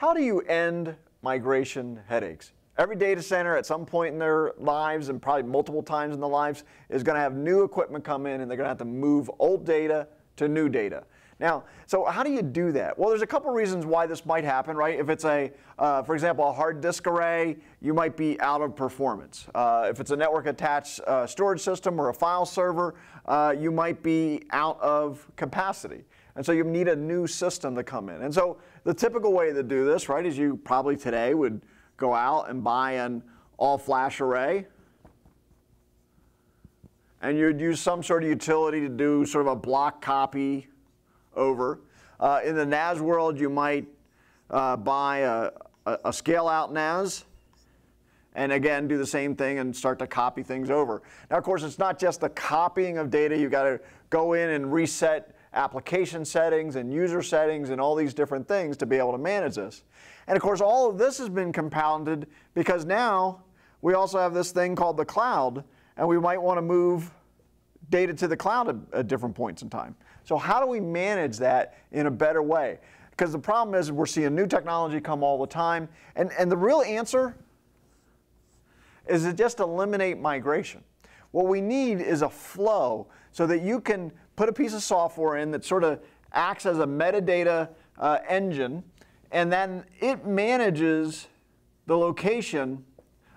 How do you end migration headaches? Every data center at some point in their lives, and probably multiple times in their lives, is going to have new equipment come in and they're going to have to move old data to new data. Now, so how do you do that? Well, there's a couple reasons why this might happen, right? If it's a, uh, for example, a hard disk array, you might be out of performance. Uh, if it's a network attached uh, storage system or a file server, uh, you might be out of capacity. And so you need a new system to come in. And so the typical way to do this, right, is you probably today would go out and buy an all flash array. And you'd use some sort of utility to do sort of a block copy over. Uh, in the NAS world, you might uh, buy a, a, a scale out NAS and again do the same thing and start to copy things over. Now, of course, it's not just the copying of data. You've got to go in and reset application settings and user settings and all these different things to be able to manage this. And of course, all of this has been compounded because now we also have this thing called the cloud, and we might want to move data to the cloud at, at different points in time. So how do we manage that in a better way? Because the problem is we're seeing new technology come all the time, and, and the real answer is to just eliminate migration. What we need is a flow so that you can put a piece of software in that sort of acts as a metadata uh, engine, and then it manages the location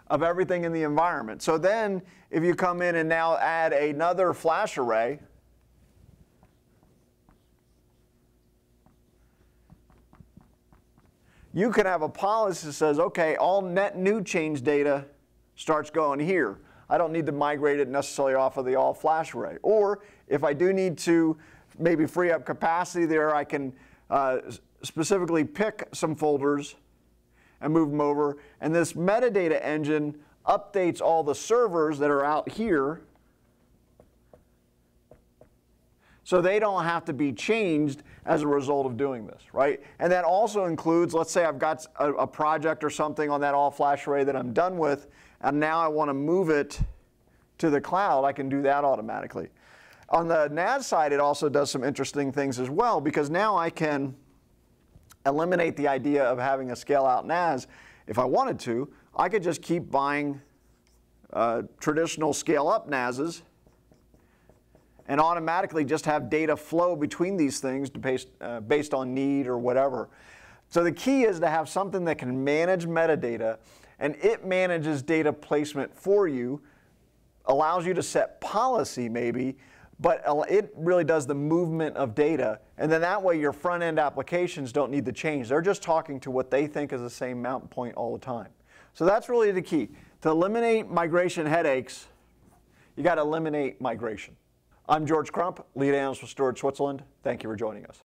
of everything in the environment. So then, if you come in and now add another flash array, you can have a policy that says, okay, all net new change data starts going here. I don't need to migrate it necessarily off of the all flash array. Or if I do need to maybe free up capacity there, I can uh, specifically pick some folders and move them over. And this metadata engine updates all the servers that are out here so they don't have to be changed as a result of doing this, right? And that also includes, let's say I've got a, a project or something on that all flash array that I'm done with, and now I want to move it to the cloud, I can do that automatically. On the NAS side, it also does some interesting things as well because now I can eliminate the idea of having a scale out NAS. If I wanted to, I could just keep buying uh, traditional scale up NASs and automatically just have data flow between these things based, uh, based on need or whatever. So the key is to have something that can manage metadata and it manages data placement for you, allows you to set policy maybe, but it really does the movement of data. And then that way your front end applications don't need to change. They're just talking to what they think is the same mount point all the time. So that's really the key. To eliminate migration headaches, you got to eliminate migration. I'm George Crump, lead analyst with Storage Switzerland. Thank you for joining us.